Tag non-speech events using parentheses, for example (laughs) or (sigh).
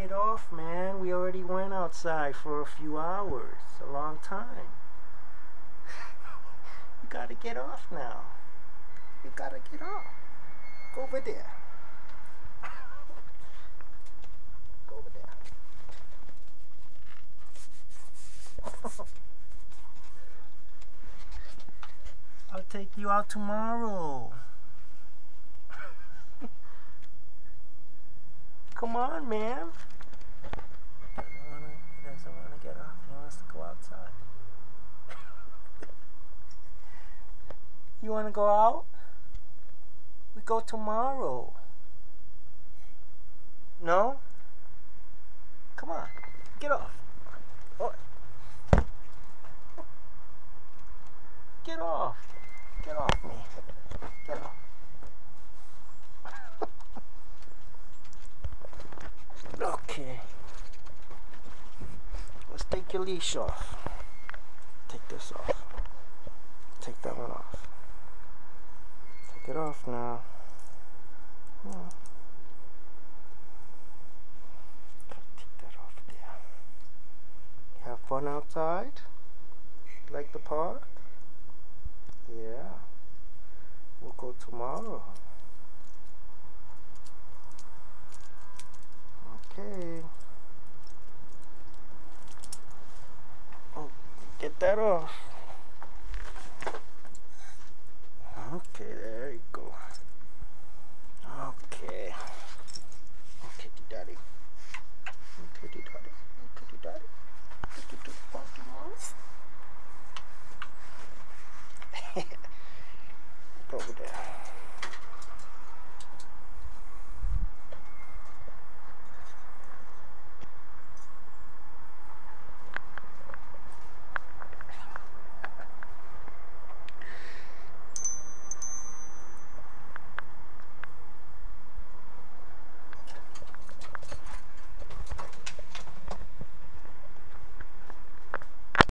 get off, man. We already went outside for a few hours. A long time. (laughs) you gotta get off now. You gotta get off. Go over there. (laughs) Go over there. (laughs) I'll take you out tomorrow. Come on, man. He doesn't wanna, he doesn't wanna get off. He wants to go outside. you wanna go out? We go tomorrow. No? Come on. Get off. Oh. Get off. Get off me. Get off. okay. Let's take your leash off. Take this off. Take that one off. Take it off now. Take that off there. Have fun outside? Like the park? Yeah. We'll go tomorrow. Okay. Oh, get that off. Okay, there you go. Okay. Okay, daddy. Okay, daddy. Okay, daddy. Okay, daddy. (laughs) Go over there.